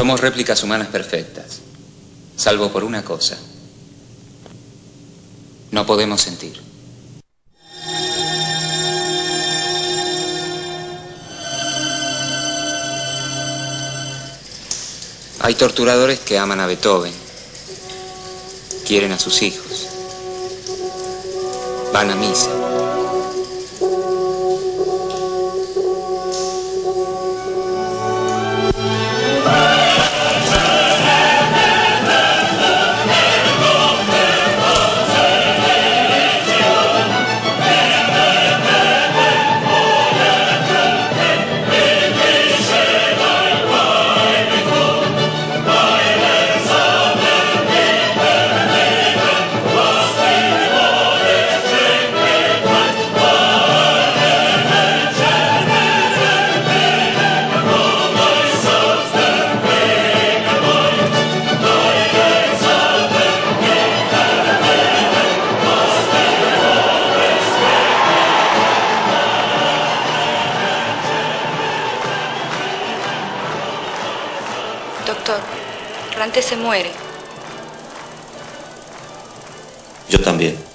Somos réplicas humanas perfectas, salvo por una cosa. No podemos sentir. Hay torturadores que aman a Beethoven, quieren a sus hijos, van a misa. Doctor, Rante se muere. Yo también.